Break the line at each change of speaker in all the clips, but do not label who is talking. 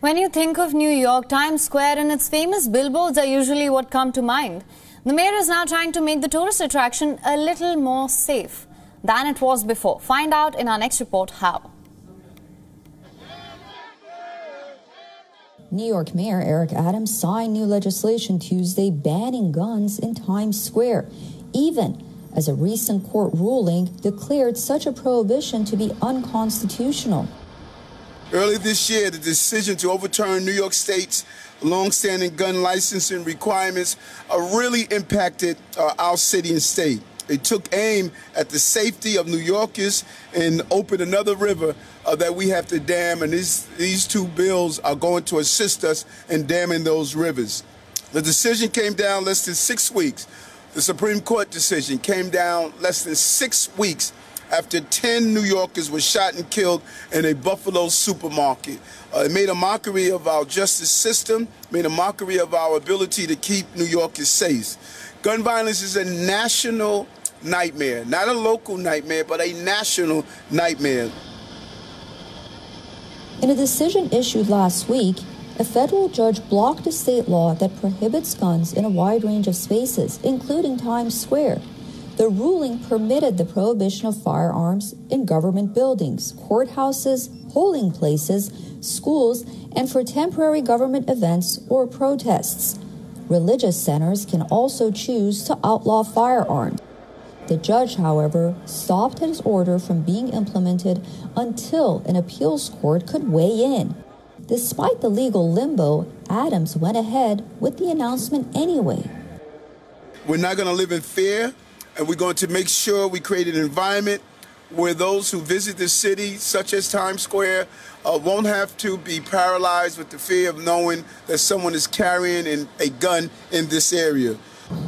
When you think of New York, Times Square and its famous billboards are usually what come to mind. The mayor is now trying to make the tourist attraction a little more safe than it was before. Find out in our next report how.
New York Mayor Eric Adams signed new legislation Tuesday banning guns in Times Square, even as a recent court ruling declared such a prohibition to be unconstitutional.
Early this year, the decision to overturn New York State's longstanding gun licensing requirements uh, really impacted uh, our city and state. It took aim at the safety of New Yorkers and opened another river uh, that we have to dam, and these, these two bills are going to assist us in damming those rivers. The decision came down less than six weeks. The Supreme Court decision came down less than six weeks after 10 New Yorkers were shot and killed in a Buffalo supermarket. Uh, it made a mockery of our justice system, made a mockery of our ability to keep New Yorkers safe. Gun violence is a national nightmare, not a local nightmare, but a national nightmare.
In a decision issued last week, a federal judge blocked a state law that prohibits guns in a wide range of spaces, including Times Square. The ruling permitted the prohibition of firearms in government buildings, courthouses, polling places, schools, and for temporary government events or protests. Religious centers can also choose to outlaw firearms. The judge, however, stopped his order from being implemented until an appeals court could weigh in. Despite the legal limbo, Adams went ahead with the announcement anyway.
We're not going to live in fear and we're going to make sure we create an environment where those who visit the city, such as Times Square, uh, won't have to be paralyzed with the fear of knowing that someone is carrying in, a gun in this area.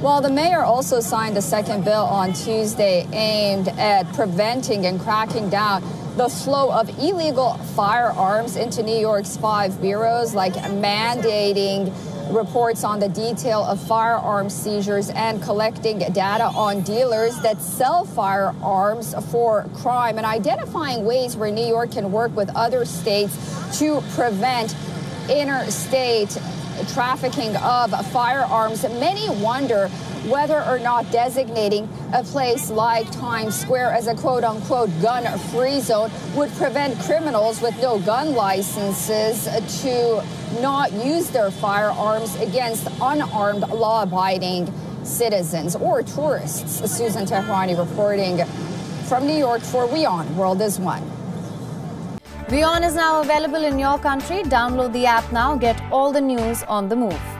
Well, the mayor also signed a second bill on Tuesday aimed at preventing and cracking down the flow of illegal firearms into New York's five boroughs, like mandating reports on the detail of firearms seizures and collecting data on dealers that sell firearms for crime and identifying ways where New York can work with other states to prevent interstate trafficking of firearms. Many wonder whether or not designating a place like Times Square as a quote unquote gun free zone would prevent criminals with no gun licenses to not use their firearms against unarmed law abiding citizens or tourists. Susan Tehrani reporting from New York for WION World is One.
WION is now available in your country. Download the app now. Get all the news on the move.